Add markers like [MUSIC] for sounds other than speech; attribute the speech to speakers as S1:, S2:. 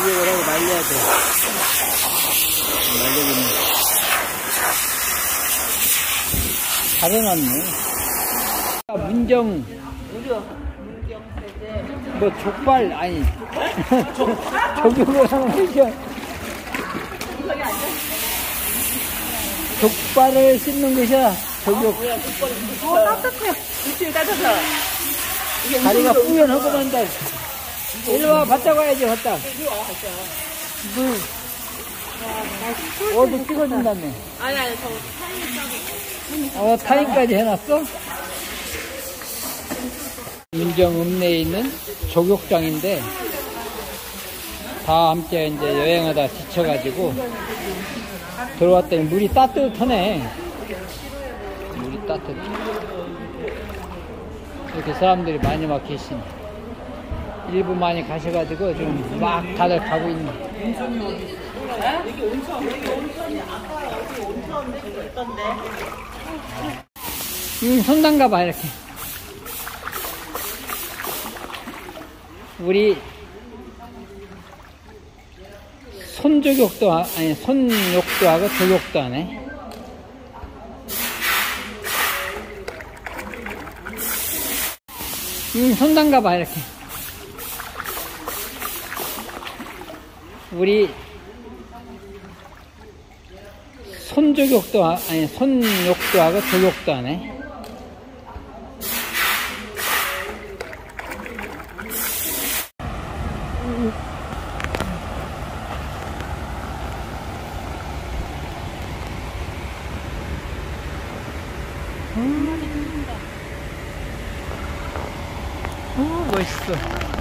S1: 말려야 돼. 말리겠네. 잘해놨네. 아, 문정, 뭐, 족발, 아니. [LAUGHS] 하는 거죠. 족발을 씹는 것이야. 저기
S2: 어 따뜻해 일주일 따뜻해
S1: 다리가 뿌연하고만다. 일로 와, 바짝 와야지, 바짝. 물. 어디 찍어준다며.
S2: 아니 아니 저
S1: 어, 타임까지 해놨어? 문정 읍 내에 있는 조격장인데, 다 함께 이제 여행하다 지쳐가지고, 들어왔더니 물이 따뜻하네. 물이 따뜻해. 이렇게 사람들이 많이 막 계시네. 일부 많이 가셔가지고 지금 막 다들 가고 있네.
S2: 여기 온천 여기 온천이 아까 여기 온천 되게 있던데
S1: 음, 손 담가 봐, 이렇게. 우리, 손조격도, 하- 아니, 손욕도 하고 조격도 하네. 음, 손 담가 봐, 이렇게. 우리, 손조격도, 하- 아니, 손욕도 하고 조격도 하네. 오, 멋있어.